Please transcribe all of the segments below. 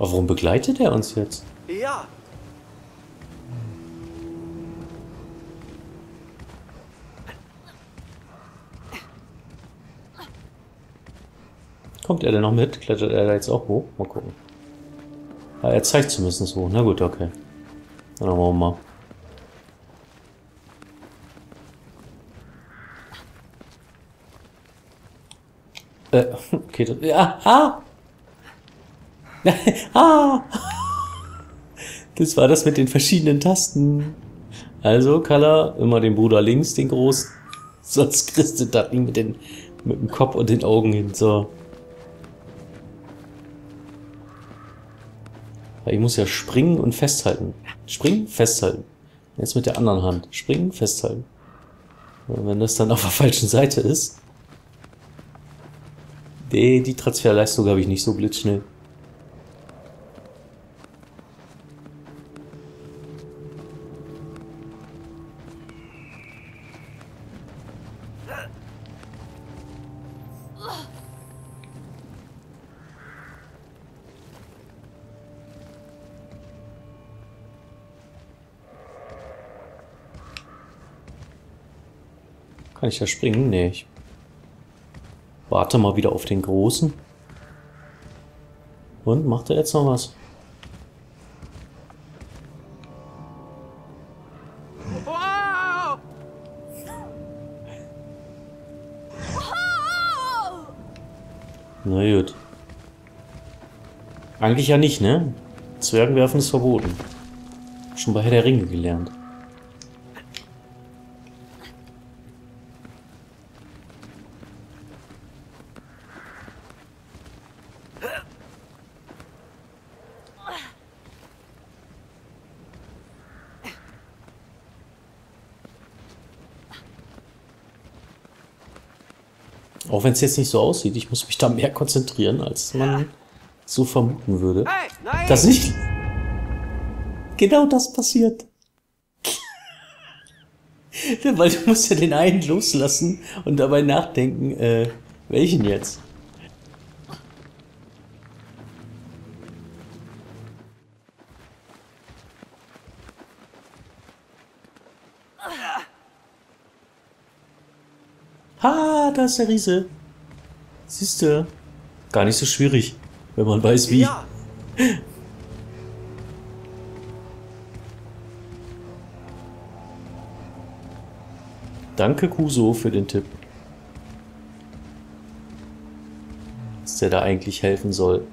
Aber warum begleitet er uns jetzt? Ja, Kommt er denn noch mit? Klettert er da jetzt auch hoch? Mal gucken. Ah, er zeigt zumindest so. Na gut, okay. Dann machen wir mal. Äh, okay, das, ja, ah! ah! Das war das mit den verschiedenen Tasten. Also, Color, immer den Bruder links, den großen. Sonst kriegst du das nicht mit, den, mit dem Kopf und den Augen hin. So. Ich muss ja springen und festhalten. Springen, festhalten. Jetzt mit der anderen Hand. Springen, festhalten. Und wenn das dann auf der falschen Seite ist. Die, die Transferleistung habe ich nicht so blitzschnell. Kann ich da springen? Nee, ich warte mal wieder auf den Großen. Und, macht er jetzt noch was? Na gut. Eigentlich ja nicht, ne? Zwergenwerfen ist verboten. Schon bei Herr der Ringe gelernt. Auch wenn es jetzt nicht so aussieht, ich muss mich da mehr konzentrieren, als man so vermuten würde. Hey, nein! Das nicht. Genau das passiert. Weil du musst ja den einen loslassen und dabei nachdenken, äh, welchen jetzt? Ha, da ist der Riese. Siehst du? Gar nicht so schwierig, wenn man weiß wie. Ja, Danke Kuso für den Tipp. Dass der da eigentlich helfen soll.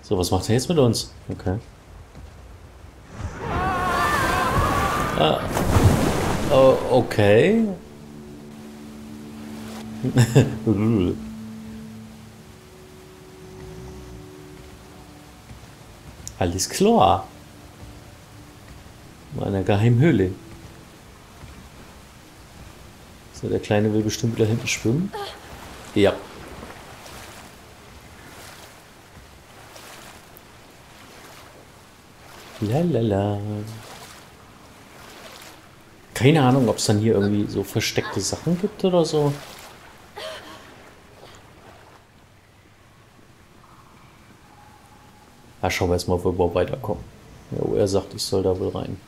So, was macht er jetzt mit uns? Okay. Ah. Oh, okay. Alles klar. Meiner Geheimhöhle. So, der Kleine will bestimmt wieder hinten schwimmen. Ja. Lalala. Keine Ahnung, ob es dann hier irgendwie so versteckte Sachen gibt oder so. Ja, schauen wir erstmal, ob wir überhaupt weiterkommen. Ja, er sagt, ich soll da wohl rein.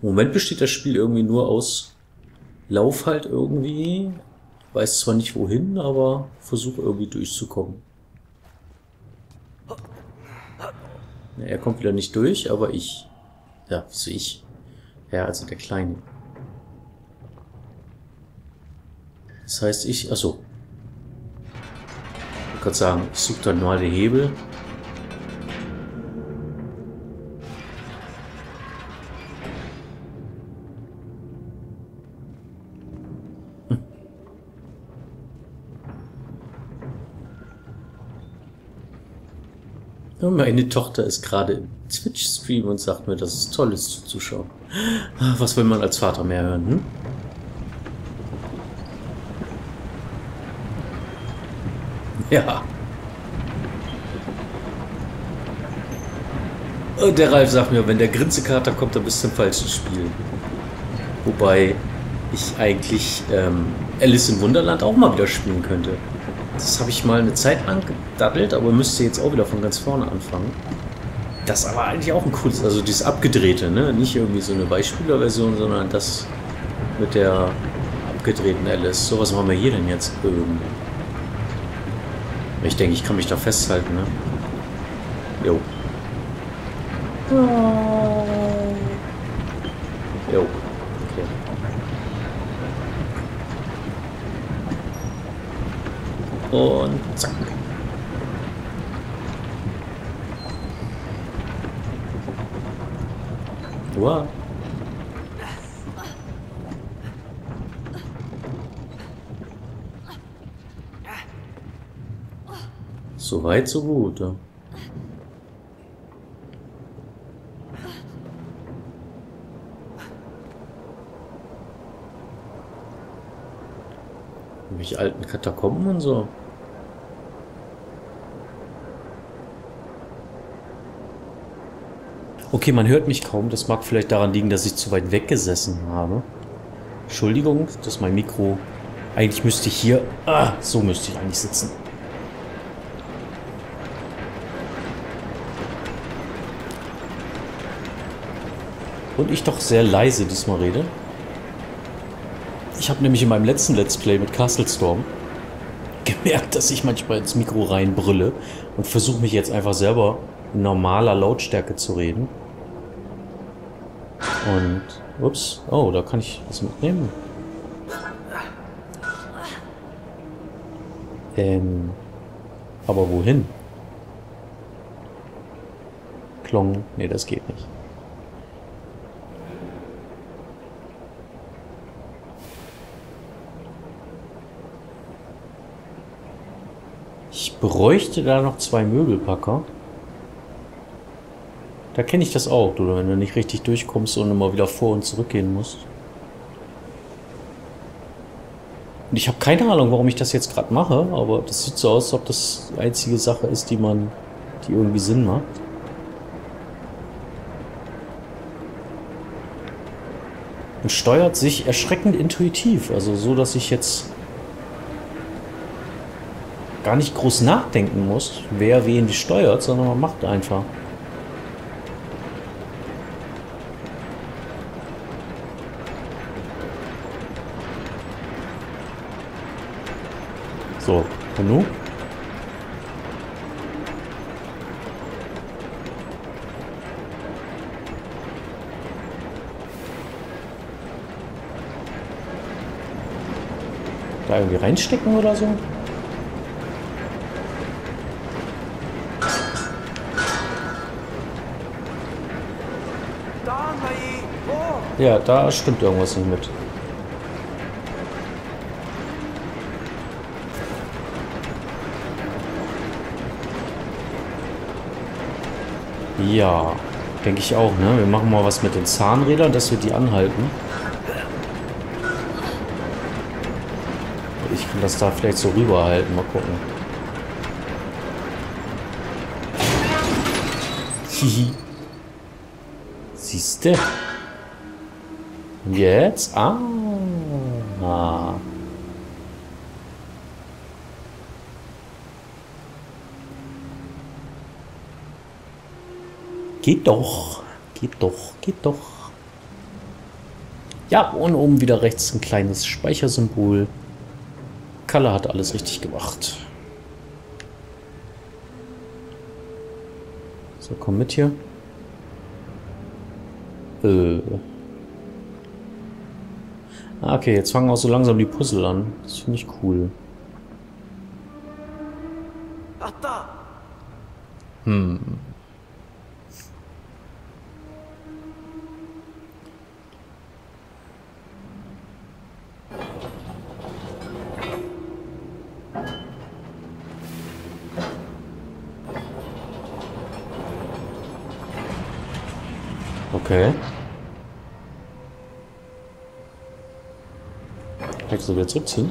Im Moment besteht das Spiel irgendwie nur aus Lauf halt irgendwie. Weiß zwar nicht wohin, aber versuche irgendwie durchzukommen. Ja, er kommt wieder nicht durch, aber ich. Ja, wieso ich? Ja, also der Kleine. Das heißt, ich. Achso. Ich kann sagen, ich suche dann mal den Hebel. Meine Tochter ist gerade im Twitch-Stream und sagt mir, dass es toll ist zuzuschauen. Ah, Was will man als Vater mehr hören, hm? Ja. Und der Ralf sagt mir, wenn der Grinzekater kommt, dann bist du im falschen Spiel. Wobei ich eigentlich ähm, Alice im Wunderland auch mal wieder spielen könnte. Das habe ich mal eine Zeit lang gedaddelt, aber müsste jetzt auch wieder von ganz vorne anfangen. Das aber eigentlich auch ein cooles, also dieses abgedrehte, ne? Nicht irgendwie so eine Beispielerversion, sondern das mit der abgedrehten Alice. So, was machen wir hier denn jetzt? Ähm ich denke, ich kann mich da festhalten, ne? Jo. Jo. Okay. Und zack. Wow. So weit, so gut. Ja. Welche alten Katakomben und so. Okay, man hört mich kaum. Das mag vielleicht daran liegen, dass ich zu weit weggesessen habe. Entschuldigung, dass mein Mikro... Eigentlich müsste ich hier... Ah, so müsste ich eigentlich sitzen. Und ich doch sehr leise diesmal rede. Ich habe nämlich in meinem letzten Let's Play mit Castle Storm gemerkt, dass ich manchmal ins Mikro reinbrülle und versuche mich jetzt einfach selber in normaler Lautstärke zu reden. Und, ups, oh, da kann ich was mitnehmen. Ähm, aber wohin? Klong, nee, das geht nicht. Bräuchte da noch zwei Möbelpacker. Da kenne ich das auch, oder wenn du nicht richtig durchkommst und immer wieder vor und zurück gehen musst. Und ich habe keine Ahnung, warum ich das jetzt gerade mache, aber das sieht so aus, als ob das die einzige Sache ist, die man, die irgendwie Sinn macht. Und steuert sich erschreckend intuitiv, also so, dass ich jetzt gar nicht groß nachdenken muss, wer wen wie steuert, sondern man macht einfach. So, genug. Da irgendwie reinstecken oder so? Ja, da stimmt irgendwas nicht mit. Ja, denke ich auch, ne? Wir machen mal was mit den Zahnrädern, dass wir die anhalten. Ich kann das da vielleicht so rüberhalten, mal gucken. Hihi. Siehste? Jetzt? Ah. ah. Geht doch. Geht doch. Geht doch. Ja, und oben wieder rechts ein kleines Speichersymbol. Kalle hat alles richtig gemacht. So, komm mit hier. Äh. Ah, okay, jetzt fangen auch so langsam die Puzzle an. Das finde ich cool. Hm. Okay. Wechsel wieder zurückziehen.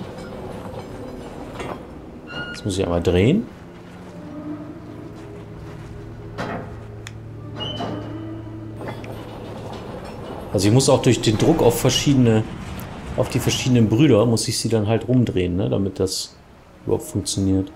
Jetzt muss ich einmal drehen. Also ich muss auch durch den Druck auf verschiedene, auf die verschiedenen Brüder, muss ich sie dann halt rumdrehen, ne, damit das überhaupt funktioniert.